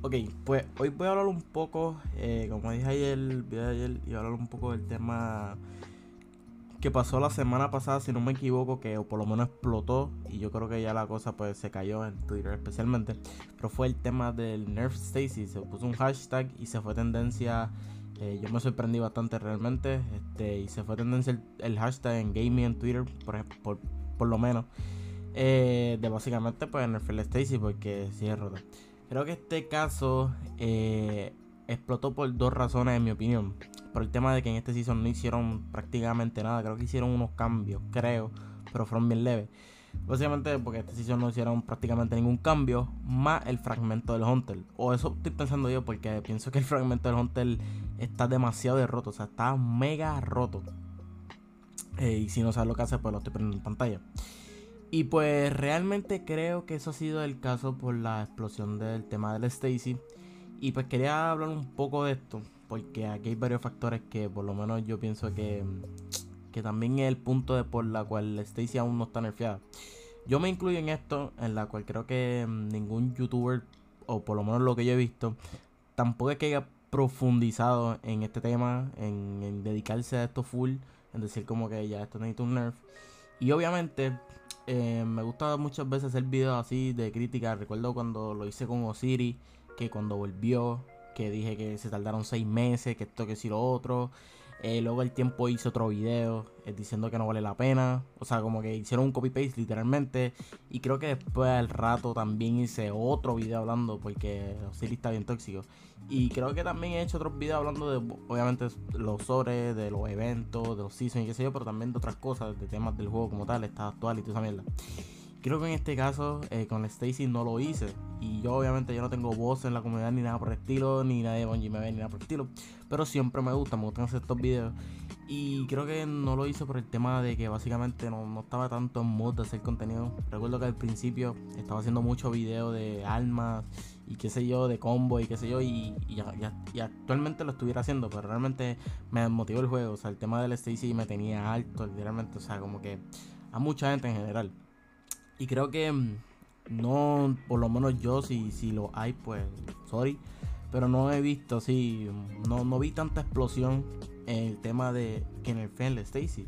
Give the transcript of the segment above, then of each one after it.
Ok, pues hoy voy a hablar un poco, eh, como dije ayer, el video de ayer, y hablar un poco del tema que pasó la semana pasada, si no me equivoco, que o por lo menos explotó, y yo creo que ya la cosa pues se cayó en Twitter especialmente, pero fue el tema del Nerf Stacy, se puso un hashtag y se fue tendencia, eh, yo me sorprendí bastante realmente, este, y se fue tendencia el, hashtag en gaming en Twitter, por, por, por lo menos, eh, de básicamente pues Nerf Stacy, porque sí es rota. Creo que este caso eh, explotó por dos razones, en mi opinión. Por el tema de que en este season no hicieron prácticamente nada. Creo que hicieron unos cambios, creo, pero fueron bien leves. Básicamente porque este season no hicieron prácticamente ningún cambio, más el fragmento del Hunter. O eso estoy pensando yo, porque pienso que el fragmento del Hunter está demasiado roto. O sea, está mega roto. Eh, y si no sabes lo que hace, pues lo estoy poniendo en pantalla. Y pues realmente creo que eso ha sido el caso por la explosión del tema del Stacy. Y pues quería hablar un poco de esto, porque aquí hay varios factores que por lo menos yo pienso que, que también es el punto de por la cual Stacy aún no está nerfeada. Yo me incluyo en esto, en la cual creo que ningún youtuber, o por lo menos lo que yo he visto, tampoco es que haya profundizado en este tema, en, en dedicarse a esto full, en decir como que ya esto necesita un nerf. Y obviamente eh, me gusta muchas veces hacer videos así de crítica. Recuerdo cuando lo hice con Osiris, que cuando volvió, que dije que se tardaron seis meses, que esto, que si lo otro. Eh, luego el tiempo hizo otro video eh, diciendo que no vale la pena. O sea, como que hicieron un copy-paste literalmente. Y creo que después al rato también hice otro video hablando porque Osiris está bien tóxico. Y creo que también he hecho otros videos hablando de, obviamente, los sobre, de los eventos, de los seasons y qué sé yo, pero también de otras cosas, de temas del juego como tal, estado actual y toda esa mierda. Creo que en este caso eh, con Stacy no lo hice. Y yo obviamente yo no tengo voz en la comunidad ni nada por el estilo, ni nadie de Bungie me ve ni nada por el estilo. Pero siempre me gusta, me gustan hacer estos videos. Y creo que no lo hice por el tema de que básicamente no, no estaba tanto en mood de hacer contenido. Recuerdo que al principio estaba haciendo muchos videos de armas y qué sé yo, de combo y qué sé yo, y, y, actualmente lo estuviera haciendo, pero realmente me motivó el juego, o sea, el tema del Stacy me tenía alto, literalmente, o sea, como que a mucha gente en general. Y creo que mm, no, por lo menos yo, si, si lo hay, pues, sorry, pero no he visto, sí, no, no vi tanta explosión en el tema de que en el Stacy.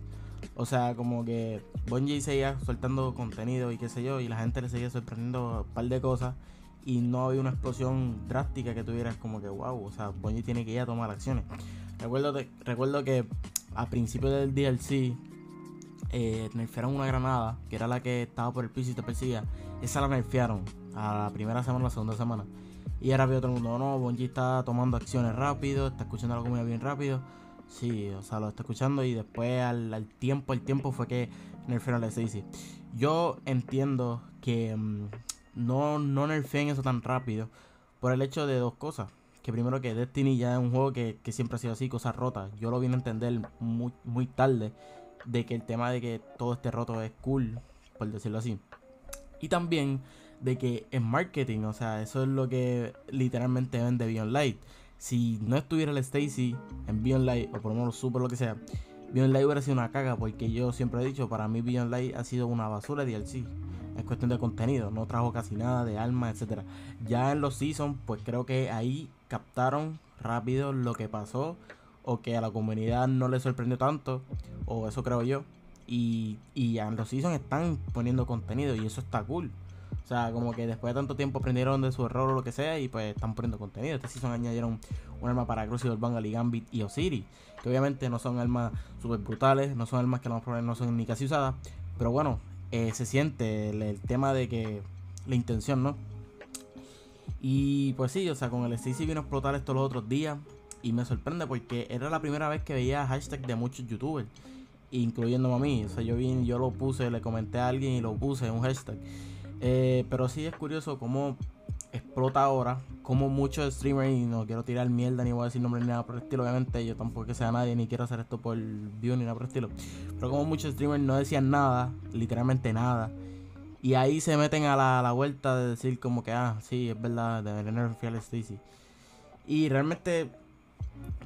O sea, como que Bungie seguía soltando contenido y qué sé yo, y la gente le seguía sorprendiendo un par de cosas y no había una explosión drástica que tuvieras como que wow, o sea, Bungie tiene que ir a tomar acciones. Recuerdo, recuerdo que a principio del DLC eh, nerfearon una granada, que era la que estaba por el piso y te perseguía. Esa la nerfearon a la primera semana, la segunda semana. Y ahora vio todo el mundo, no, Bungie está tomando acciones rápido, está escuchando la comunidad bien rápido. Sí, o sea, lo está escuchando y después al, tiempo, el tiempo fue que nerfearon la S6. Yo entiendo que mm, no, no nerfeen eso tan rápido por el hecho de dos cosas. Que primero que Destiny ya es un juego que, siempre ha sido así, cosas rotas. Yo lo vine a entender muy, muy tarde de que el tema de que todo esté roto es cool, por decirlo así. Y también de que en marketing, o sea, eso es lo que literalmente vende Beyond Light. Si no estuviera el Stacy en Beyond Light, o por lo menos Super, lo que sea, Beyond Light hubiera sido una caga, porque yo siempre he dicho, para mí Beyond Light ha sido una basura de DLC es cuestión de contenido, no trajo casi nada de alma, etcétera. Ya en los seasons, pues creo que ahí captaron rápido lo que pasó o que a la comunidad no le sorprendió tanto, o eso creo yo. Y, y en los seasons están poniendo contenido y eso está cool. O sea, como que después de tanto tiempo aprendieron de su error o lo que sea y pues están poniendo contenido. Este season añadieron un arma para Crucible Bangal Gambit y Osiris. Que obviamente no son armas super brutales, no son armas que no, son ni casi usadas. Pero bueno, eh, se siente el, tema de que la intención, ¿no? Y pues sí, o sea, con el Stacy vino a explotar esto los otros días. Y me sorprende porque era la primera vez que veía hashtag de muchos youtubers, incluyéndome a mí. O sea, yo vi, yo lo puse, le comenté a alguien y lo puse en un hashtag. Eh, pero sí es curioso cómo explota ahora. Como muchos streamers, y no quiero tirar mierda ni voy a decir nombre ni nada por el estilo, obviamente yo tampoco que sea nadie ni quiero hacer esto por view ni nada por el estilo. Pero como muchos streamers no decían nada, literalmente nada. Y ahí se meten a la, vuelta de decir como que, ah, sí, es verdad, deberían nerfear a Stacy. Y realmente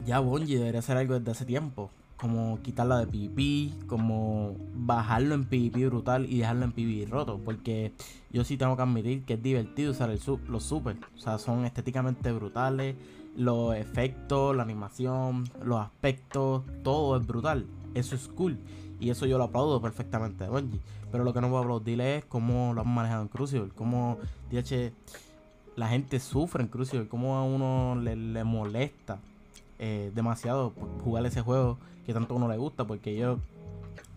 ya Bungie debería hacer algo desde hace tiempo. como quitarla de PvP, como bajarlo en PvP brutal y dejarlo en PvP roto. Porque yo sí tengo que admitir que es divertido usar el los super. O sea, son estéticamente brutales. Los efectos, la animación, los aspectos, todo es brutal. Eso es cool. Y eso yo lo aplaudo perfectamente de Bungie. Pero lo que no puedo aplaudirle es cómo lo han manejado en Crucible. Cómo, la gente sufre en Crucible. Cómo a uno le, molesta eh, demasiado jugar ese juego que tanto a uno le gusta. Porque yo,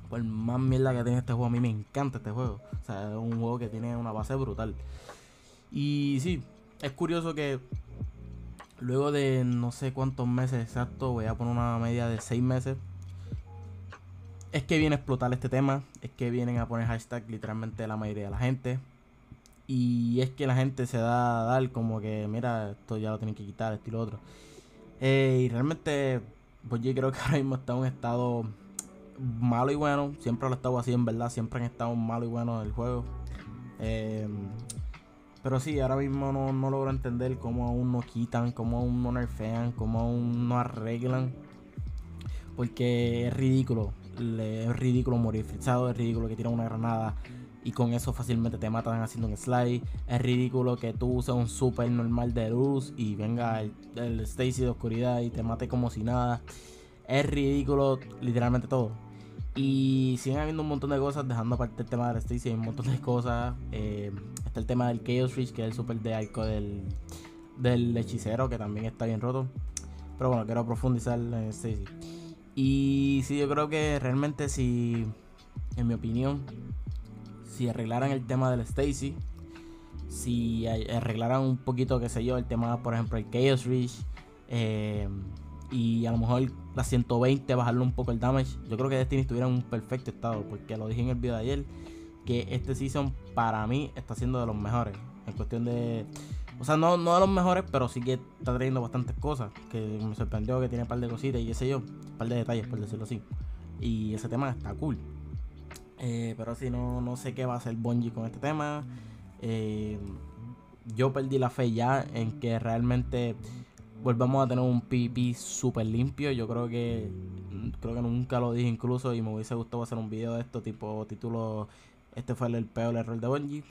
por más mierda que tiene este juego, a mí me encanta este juego. O sea, es un juego que tiene una base brutal. Y sí, es curioso que luego de no sé cuántos meses exactos, voy a poner una media de 6 meses es que viene a explotar este tema, es que vienen a poner hashtag literalmente la mayoría de la gente. Y es que la gente se da a dar como que, mira, esto ya lo tienen que quitar, esto y lo otro. Eh, y realmente, pues yo creo que ahora mismo está en un estado malo y bueno. Siempre lo he estado así, en verdad. Siempre han estado malo y bueno el juego. Eh, pero sí, ahora mismo no, no, logro entender cómo aún no quitan, cómo aún no nerfean, cómo aún no arreglan. Porque es ridículo es ridículo morir frisado, es ridículo que tiran una granada y con eso fácilmente te matan haciendo un slide. Es ridículo que tú uses un super normal de luz y venga el, el Stacy de oscuridad y te mate como si nada. Es ridículo literalmente todo. Y siguen habiendo un montón de cosas, dejando aparte el tema del Stacy, hay un montón de cosas. Eh, está el tema del Chaos Reach, que es el super de arco del, del hechicero, que también está bien roto. Pero bueno, quiero profundizar en Stacy. Y sí, yo creo que realmente si, en mi opinión, si arreglaran el tema del Stacy, si arreglaran un poquito, qué sé yo, el tema, por ejemplo, el Chaos Reach, eh, y a lo mejor la 120, bajarle un poco el damage, yo creo que Destiny estuviera en un perfecto estado, porque lo dije en el video de ayer, que este season para mí está siendo de los mejores, en cuestión de o sea, no, no de los mejores, pero sí que está trayendo bastantes cosas. Que me sorprendió que tiene un par de cositas y qué sé yo. Un par de detalles, por decirlo así. Y ese tema está cool. Eh, pero sí, no, no sé qué va a hacer Bungie con este tema. Eh, yo perdí la fe ya en que realmente volvamos a tener un PvP súper limpio. Yo creo que creo que nunca lo dije incluso y me hubiese gustado hacer un video de esto tipo título este fue el peor error de Bungie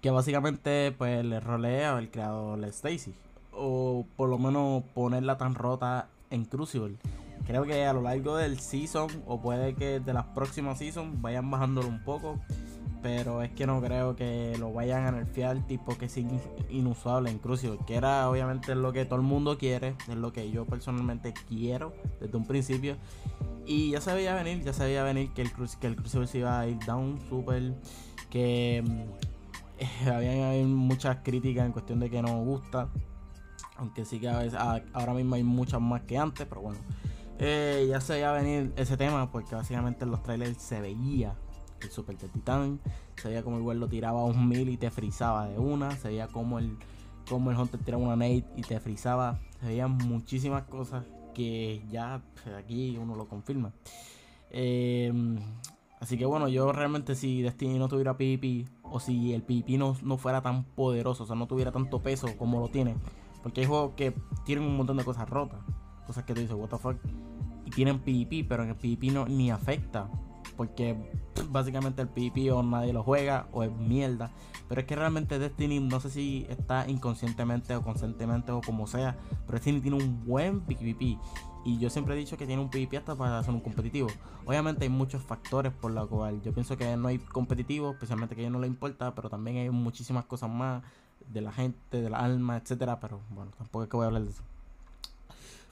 que básicamente pues le rolea el creador Stacy o por lo menos ponerla tan rota en Crucible. Creo que a lo largo del season o puede que de las próximas seasons vayan bajándolo un poco, pero es que no creo que lo vayan a nerfear tipo que es inusual en Crucible, que era obviamente lo que todo el mundo quiere, es lo que yo personalmente quiero desde un principio. Y ya se veía venir, ya se veía venir que el, que el Crucible se iba a ir down super, que había muchas críticas en cuestión de que no gusta. Aunque sí que a veces, ahora mismo hay muchas más que antes, pero bueno. Eh, ya se veía venir ese tema porque básicamente en los trailers se veía el Super de Titán. Se veía como igual lo tiraba a un mil y te frizaba de una. Se veía como el, como el Hunter tiraba una nade y te frizaba. Se veían muchísimas cosas que ya pues, aquí uno lo confirma. Eh, Así que bueno, yo realmente si Destiny no tuviera PvP o si el PvP no, fuera tan poderoso, o sea, no tuviera tanto peso como lo tiene, porque hay juegos que tienen un montón de cosas rotas, cosas que tú dices, what the fuck, y tienen PvP, pero en el PvP no ni afecta, porque básicamente el PvP o nadie lo juega o es mierda, pero es que realmente Destiny no sé si está inconscientemente o conscientemente o como sea, pero Destiny tiene un buen PvP y yo siempre he dicho que tiene un PvP hasta para hacer un competitivo. Obviamente hay muchos factores por los cuales yo pienso que no hay competitivo, especialmente que a ellos no le importa, pero también hay muchísimas cosas más de la gente, de la alma, etcétera. Pero bueno, tampoco es que voy a hablar de eso.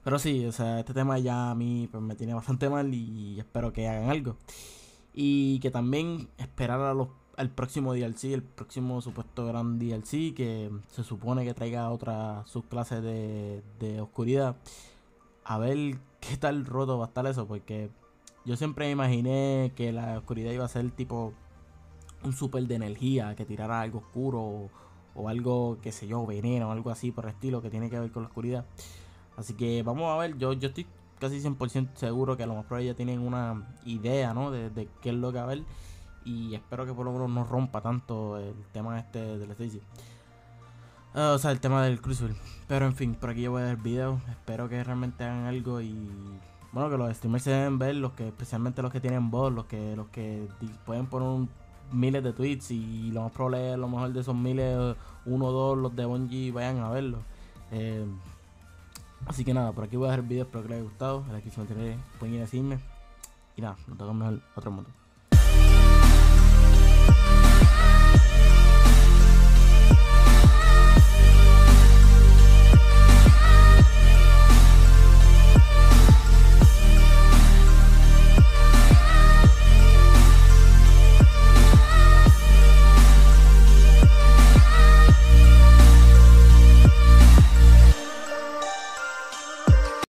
Pero sí, o sea, este tema ya a mí pues, me tiene bastante mal y espero que hagan algo. Y que también esperar al próximo DLC, el próximo supuesto gran DLC, que se supone que traiga otra subclase de, oscuridad a ver qué tal roto va a estar eso, porque yo siempre imaginé que la oscuridad iba a ser tipo un super de energía, que tirara algo oscuro o, algo, qué sé yo, veneno o algo así por el estilo que tiene que ver con la oscuridad. Así que vamos a ver, yo, yo estoy casi 100% seguro que a lo mejor ya tienen una idea, ¿no? De, qué es lo que va a haber. Y espero que por lo menos no rompa tanto el tema este del Stacy. Ah, o sea, el tema del Crucible. Pero en fin, por aquí yo voy a ver el video. Espero que realmente hagan algo y bueno, que los streamers se deben ver, los que, especialmente los que tienen voz, los que, los que pueden poner miles de tweets y lo más probable a lo mejor de esos miles, uno o dos, los de Bungie vayan a verlo. Eh, así que nada, por aquí voy a dejar el video, espero que les haya gustado. Si me pueden ir a decirme. Y nada, nos vemos en otro mundo.